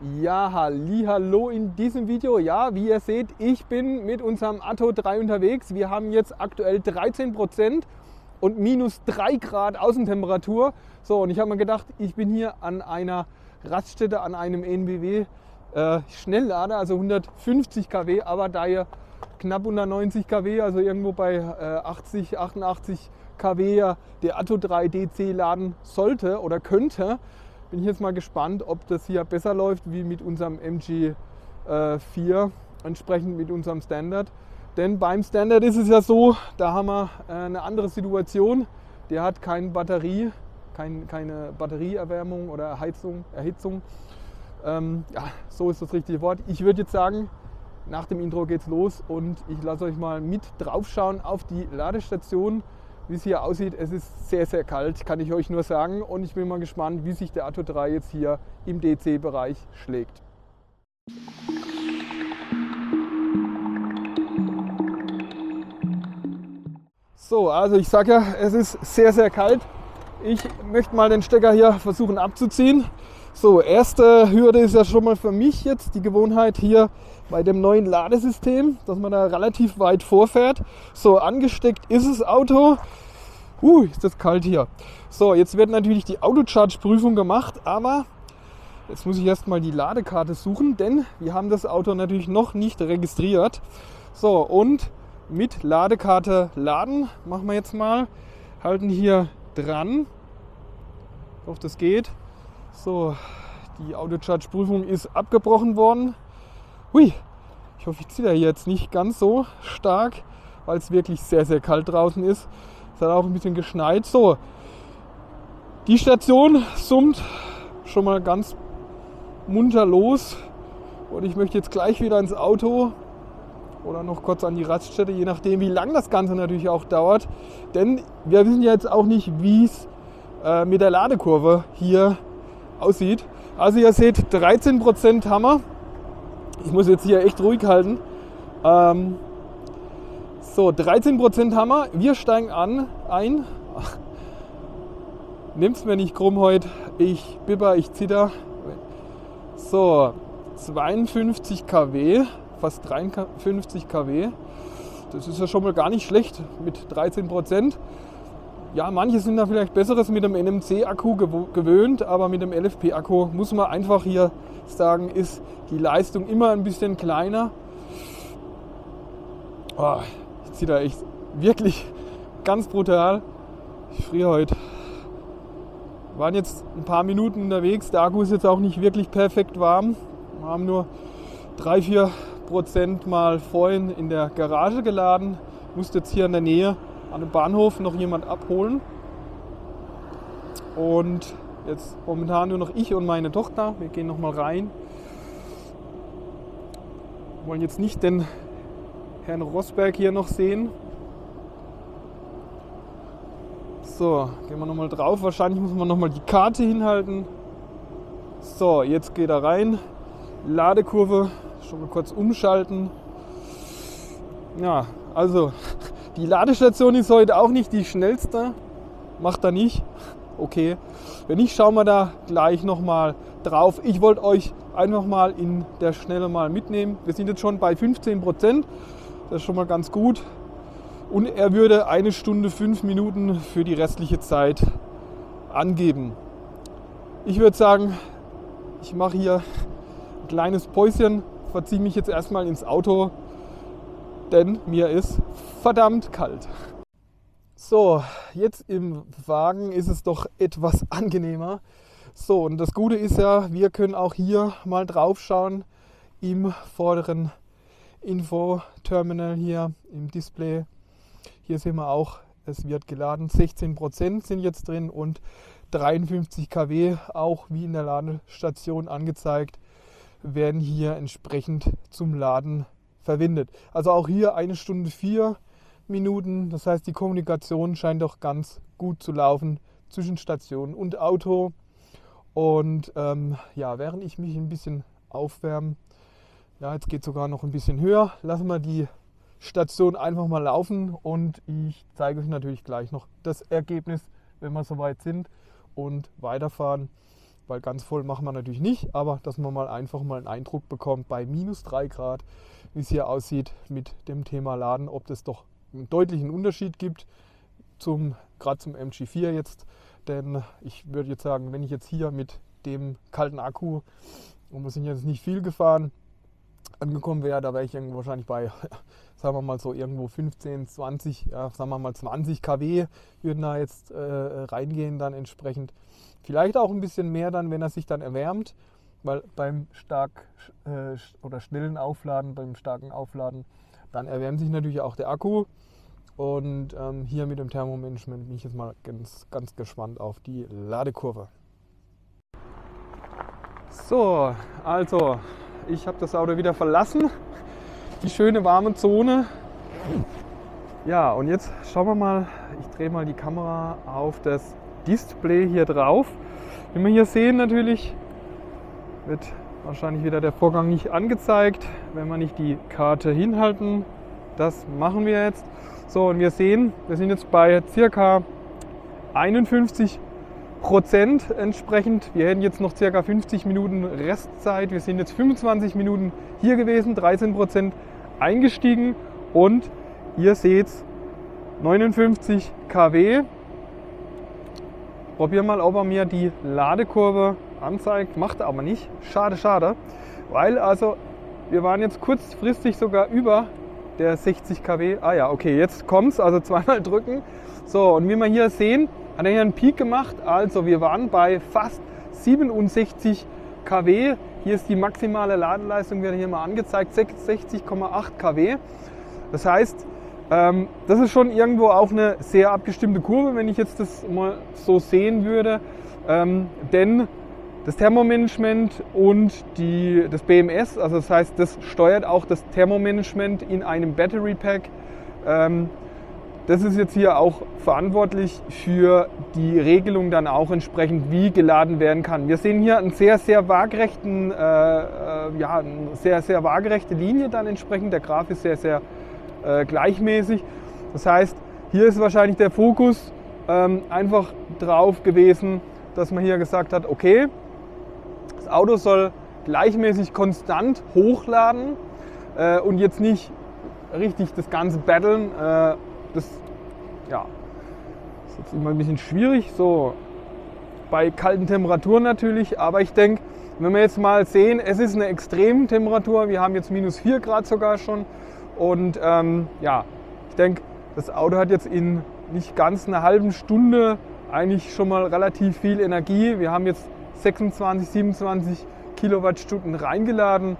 Ja, halli, hallo in diesem Video. Ja, wie ihr seht, ich bin mit unserem Atto 3 unterwegs. Wir haben jetzt aktuell 13 Prozent und minus 3 Grad Außentemperatur. So, und ich habe mir gedacht, ich bin hier an einer Raststätte, an einem ENBW äh, Schnelllader, also 150 kW, aber da ihr knapp unter 90 kW, also irgendwo bei äh, 80, 88 kW ja der Atto 3 DC laden sollte oder könnte, bin ich jetzt mal gespannt, ob das hier besser läuft wie mit unserem MG4, äh, entsprechend mit unserem Standard. Denn beim Standard ist es ja so, da haben wir äh, eine andere Situation. Der hat keine Batterie, kein, keine Batterieerwärmung oder Erheizung, Erhitzung. Ähm, ja, so ist das richtige Wort. Ich würde jetzt sagen, nach dem Intro geht's los und ich lasse euch mal mit draufschauen auf die Ladestation wie es hier aussieht, es ist sehr, sehr kalt, kann ich euch nur sagen. Und ich bin mal gespannt, wie sich der Atto 3 jetzt hier im DC-Bereich schlägt. So, also ich sage ja, es ist sehr, sehr kalt. Ich möchte mal den Stecker hier versuchen abzuziehen. So, erste Hürde ist ja schon mal für mich jetzt die Gewohnheit hier bei dem neuen Ladesystem, dass man da relativ weit vorfährt. So, angesteckt ist das Auto. Uh, ist das kalt hier. So, jetzt wird natürlich die Autocharge-Prüfung gemacht, aber jetzt muss ich erstmal die Ladekarte suchen, denn wir haben das Auto natürlich noch nicht registriert. So, und mit Ladekarte laden machen wir jetzt mal. Halten hier dran. Ich hoffe, das geht. So, die Autocharge-Prüfung ist abgebrochen worden. Hui, ich hoffe, ich ziehe da jetzt nicht ganz so stark, weil es wirklich sehr, sehr kalt draußen ist. Es hat auch ein bisschen geschneit. So, die Station summt schon mal ganz munter los. Und ich möchte jetzt gleich wieder ins Auto oder noch kurz an die Raststätte, je nachdem, wie lang das Ganze natürlich auch dauert. Denn wir wissen ja jetzt auch nicht, wie es äh, mit der Ladekurve hier aussieht. Also ihr seht 13% Hammer. Ich muss jetzt hier echt ruhig halten. Ähm, so, 13% Hammer. Wir steigen an ein. Nimm's mir nicht krumm heute. Ich bibber, ich zitter. So, 52 kW, fast 53 kW. Das ist ja schon mal gar nicht schlecht mit 13 ja, manche sind da vielleicht besseres mit dem NMC-Akku gewöhnt, aber mit dem LFP-Akku muss man einfach hier sagen, ist die Leistung immer ein bisschen kleiner. Oh, ich ziehe da echt wirklich ganz brutal. Ich friere heute. Wir waren jetzt ein paar Minuten unterwegs. Der Akku ist jetzt auch nicht wirklich perfekt warm. Wir haben nur 3-4 Prozent mal vorhin in der Garage geladen. Musste jetzt hier in der Nähe an dem Bahnhof noch jemand abholen. Und jetzt momentan nur noch ich und meine Tochter. Wir gehen noch mal rein. Wollen jetzt nicht den Herrn Rosberg hier noch sehen. So, gehen wir noch mal drauf. Wahrscheinlich muss man noch mal die Karte hinhalten. So, jetzt geht er rein. Ladekurve, schon mal kurz umschalten. Ja, also die Ladestation ist heute auch nicht die schnellste. Macht er nicht. Okay. Wenn nicht, schauen wir da gleich nochmal drauf. Ich wollte euch einfach mal in der Schnelle mal mitnehmen. Wir sind jetzt schon bei 15 Prozent. Das ist schon mal ganz gut. Und er würde eine Stunde fünf Minuten für die restliche Zeit angeben. Ich würde sagen, ich mache hier ein kleines Päuschen, verziehe mich jetzt erstmal ins Auto, denn mir ist verdammt kalt. So, jetzt im Wagen ist es doch etwas angenehmer. So, und das Gute ist ja, wir können auch hier mal drauf schauen im vorderen Info-Terminal hier im Display. Hier sehen wir auch, es wird geladen. 16% sind jetzt drin und 53 kW, auch wie in der Ladestation angezeigt, werden hier entsprechend zum Laden verwendet. Also auch hier eine Stunde vier Minuten. Das heißt, die Kommunikation scheint doch ganz gut zu laufen zwischen Station und Auto. Und ähm, ja, während ich mich ein bisschen aufwärme, ja, jetzt geht sogar noch ein bisschen höher, lassen wir die Station einfach mal laufen und ich zeige euch natürlich gleich noch das Ergebnis, wenn wir soweit sind und weiterfahren. Weil ganz voll machen wir natürlich nicht, aber dass man mal einfach mal einen Eindruck bekommt bei minus 3 Grad, wie es hier aussieht mit dem Thema Laden, ob das doch einen deutlichen Unterschied gibt zum gerade zum MG4 jetzt, denn ich würde jetzt sagen, wenn ich jetzt hier mit dem kalten Akku und wir sind jetzt nicht viel gefahren, angekommen wäre, da wäre ich wahrscheinlich bei, sagen wir mal so irgendwo 15, 20, ja, sagen wir mal 20 kW würden da jetzt äh, reingehen dann entsprechend. Vielleicht auch ein bisschen mehr dann, wenn er sich dann erwärmt, weil beim stark äh, oder schnellen Aufladen, beim starken Aufladen, dann erwärmt sich natürlich auch der Akku. Und ähm, hier mit dem Thermomanagement bin ich jetzt mal ganz, ganz gespannt auf die Ladekurve. So, also ich habe das Auto wieder verlassen. Die schöne warme Zone. Ja, und jetzt schauen wir mal, ich drehe mal die Kamera auf das Display hier drauf. Wie wir hier sehen natürlich, wird wahrscheinlich wieder der Vorgang nicht angezeigt, wenn wir nicht die Karte hinhalten. Das machen wir jetzt. So, und wir sehen, wir sind jetzt bei circa 51 Prozent entsprechend. Wir hätten jetzt noch ca. 50 Minuten Restzeit. Wir sind jetzt 25 Minuten hier gewesen, 13 Prozent eingestiegen und ihr seht 59 kW. Probier mal, ob er mir die Ladekurve anzeigt. Macht er aber nicht. Schade, schade. Weil also wir waren jetzt kurzfristig sogar über der 60 kW. Ah ja, okay, jetzt kommt es. Also zweimal drücken. So, und wie wir hier sehen, hat er hier einen Peak gemacht. Also wir waren bei fast 67 kW. Hier ist die maximale Ladeleistung, wird hier mal angezeigt, 66,8 kW. Das heißt, ähm, das ist schon irgendwo auch eine sehr abgestimmte Kurve, wenn ich jetzt das mal so sehen würde. Ähm, denn das Thermomanagement und die, das BMS, also das heißt, das steuert auch das Thermomanagement in einem Battery Pack. Das ist jetzt hier auch verantwortlich für die Regelung dann auch entsprechend, wie geladen werden kann. Wir sehen hier einen sehr, sehr waagerechten, äh, äh, ja, eine sehr, sehr waagerechte Linie dann entsprechend. Der Graph ist sehr, sehr äh, gleichmäßig. Das heißt, hier ist wahrscheinlich der Fokus ähm, einfach drauf gewesen, dass man hier gesagt hat, okay, das Auto soll gleichmäßig konstant hochladen äh, und jetzt nicht richtig das Ganze battlen. Äh, das ja, ist jetzt immer ein bisschen schwierig, so bei kalten Temperaturen natürlich, aber ich denke, wenn wir jetzt mal sehen, es ist eine Extremtemperatur, wir haben jetzt minus 4 Grad sogar schon und ähm, ja, ich denke, das Auto hat jetzt in nicht ganz einer halben Stunde eigentlich schon mal relativ viel Energie. Wir haben jetzt 26, 27 Kilowattstunden reingeladen.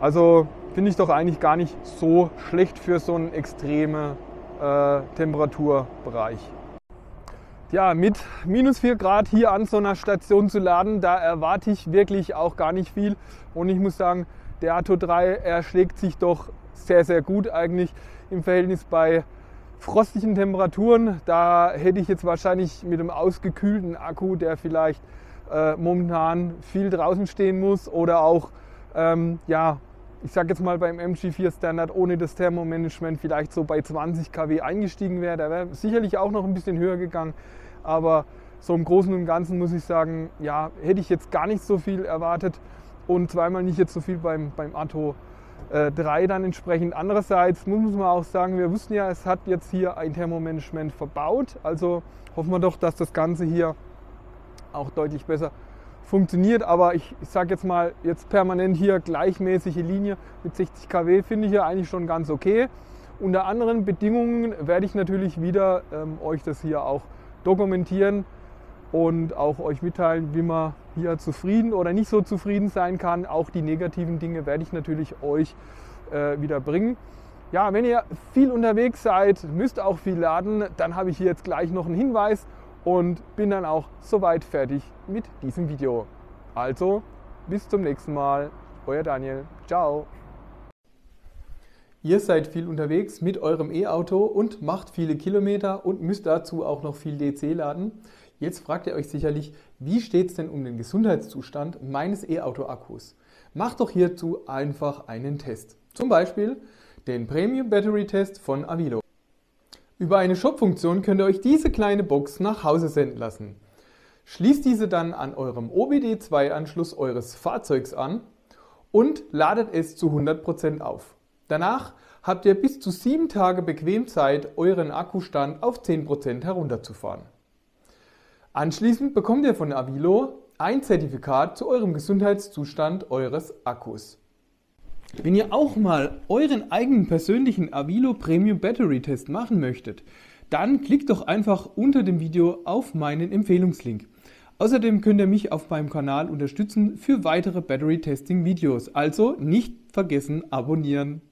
Also finde ich doch eigentlich gar nicht so schlecht für so einen extreme äh, Temperaturbereich. Ja, mit minus 4 Grad hier an so einer Station zu laden, da erwarte ich wirklich auch gar nicht viel. Und ich muss sagen, der Atto 3 erschlägt sich doch sehr, sehr gut eigentlich im Verhältnis bei frostigen Temperaturen. Da hätte ich jetzt wahrscheinlich mit einem ausgekühlten Akku, der vielleicht äh, momentan viel draußen stehen muss oder auch ähm, ja, ich sage jetzt mal beim MG4 Standard ohne das Thermomanagement vielleicht so bei 20 kW eingestiegen wäre. Da wäre sicherlich auch noch ein bisschen höher gegangen. Aber so im Großen und Ganzen muss ich sagen, ja, hätte ich jetzt gar nicht so viel erwartet und zweimal nicht jetzt so viel beim, beim Atto äh, 3 dann entsprechend. Andererseits muss man auch sagen, wir wussten ja, es hat jetzt hier ein Thermomanagement verbaut. Also hoffen wir doch, dass das Ganze hier auch deutlich besser funktioniert, aber ich, ich sage jetzt mal, jetzt permanent hier gleichmäßige Linie mit 60 kW finde ich ja eigentlich schon ganz okay. Unter anderen Bedingungen werde ich natürlich wieder ähm, euch das hier auch dokumentieren und auch euch mitteilen, wie man hier zufrieden oder nicht so zufrieden sein kann. Auch die negativen Dinge werde ich natürlich euch äh, wieder bringen. Ja, wenn ihr viel unterwegs seid, müsst auch viel laden, dann habe ich hier jetzt gleich noch einen Hinweis und bin dann auch soweit fertig mit diesem Video. Also, bis zum nächsten Mal. Euer Daniel. Ciao. Ihr seid viel unterwegs mit eurem E-Auto und macht viele Kilometer und müsst dazu auch noch viel DC laden. Jetzt fragt ihr euch sicherlich, wie steht es denn um den Gesundheitszustand meines E-Auto-Akkus? Macht doch hierzu einfach einen Test. Zum Beispiel den Premium Battery Test von Avilo. Über eine Shop-Funktion könnt ihr euch diese kleine Box nach Hause senden lassen. Schließt diese dann an eurem OBD2-Anschluss eures Fahrzeugs an und ladet es zu 100% auf. Danach habt ihr bis zu 7 Tage bequem Zeit, euren Akkustand auf 10% herunterzufahren. Anschließend bekommt ihr von Avilo ein Zertifikat zu eurem Gesundheitszustand eures Akkus. Wenn ihr auch mal euren eigenen persönlichen Avilo Premium Battery Test machen möchtet, dann klickt doch einfach unter dem Video auf meinen Empfehlungslink. Außerdem könnt ihr mich auf meinem Kanal unterstützen für weitere Battery Testing Videos. Also nicht vergessen abonnieren.